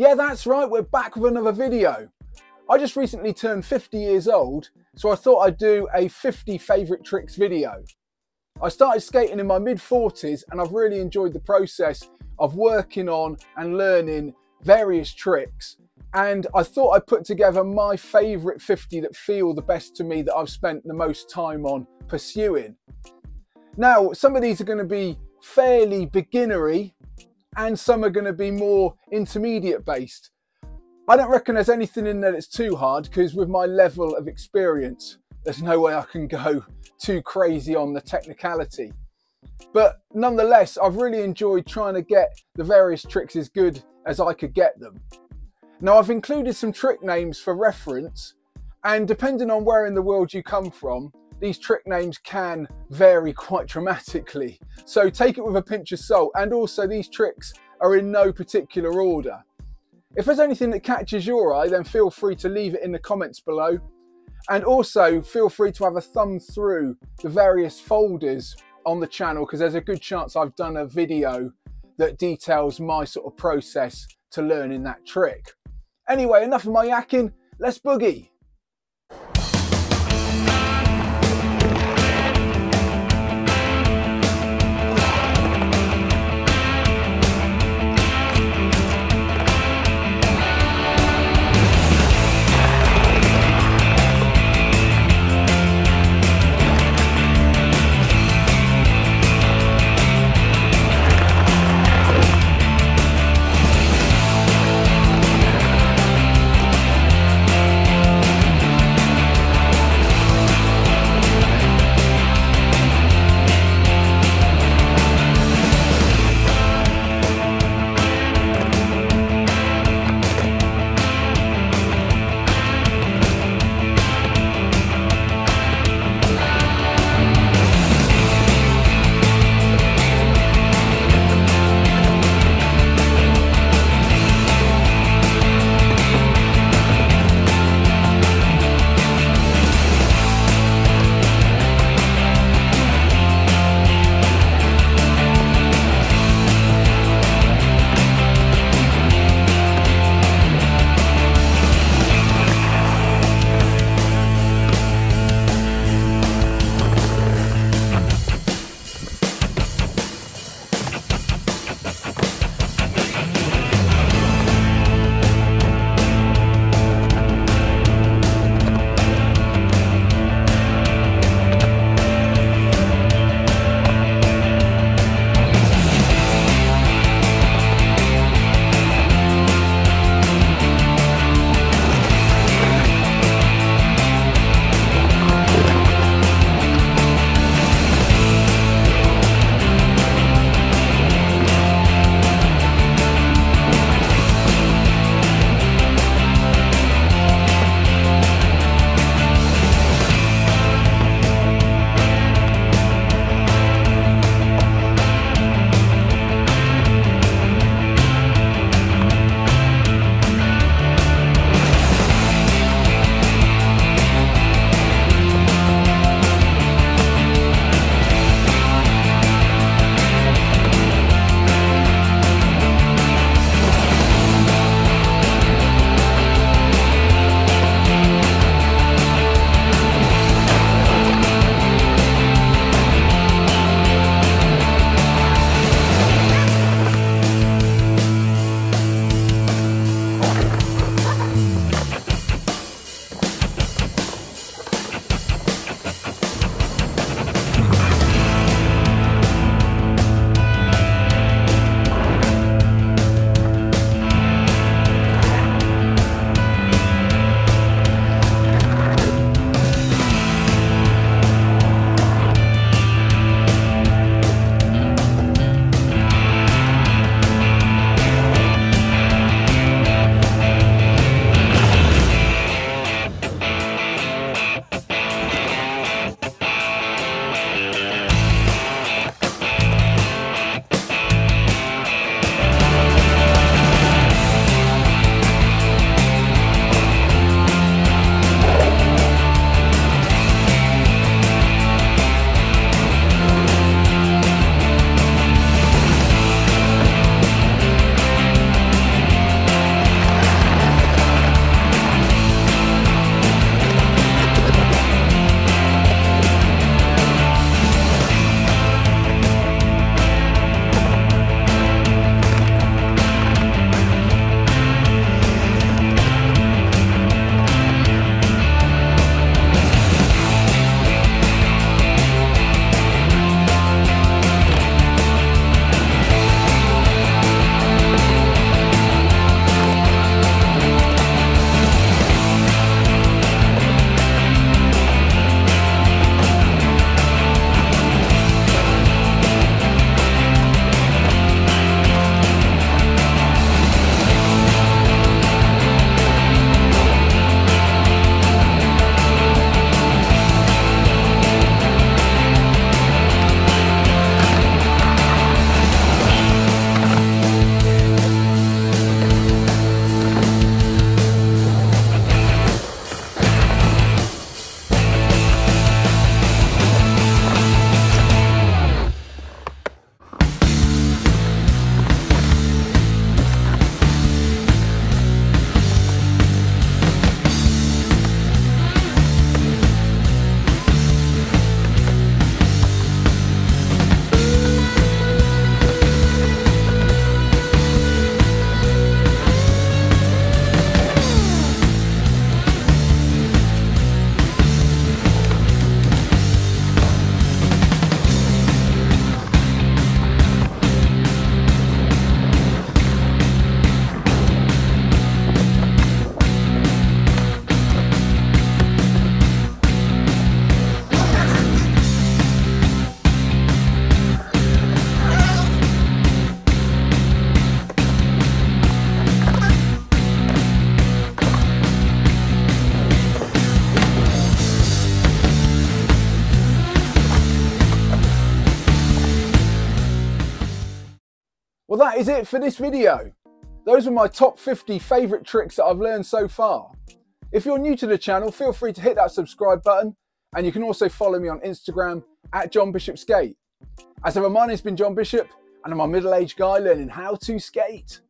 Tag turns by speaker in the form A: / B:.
A: Yeah, that's right, we're back with another video. I just recently turned 50 years old, so I thought I'd do a 50 favourite tricks video. I started skating in my mid 40s and I've really enjoyed the process of working on and learning various tricks. And I thought I'd put together my favourite 50 that feel the best to me that I've spent the most time on pursuing. Now, some of these are going to be fairly beginnery and some are going to be more intermediate based. I don't reckon there's anything in there that's too hard because with my level of experience, there's no way I can go too crazy on the technicality. But nonetheless, I've really enjoyed trying to get the various tricks as good as I could get them. Now, I've included some trick names for reference, and depending on where in the world you come from, these trick names can vary quite dramatically. So take it with a pinch of salt. And also these tricks are in no particular order. If there's anything that catches your eye, then feel free to leave it in the comments below. And also feel free to have a thumb through the various folders on the channel because there's a good chance I've done a video that details my sort of process to learning that trick. Anyway, enough of my yakking, let's boogie. Is it for this video. Those are my top 50 favourite tricks that I've learned so far. If you're new to the channel, feel free to hit that subscribe button and you can also follow me on Instagram at Jon Bishop Skate. As ever, my name's been Jon Bishop and I'm a middle-aged guy learning how to skate.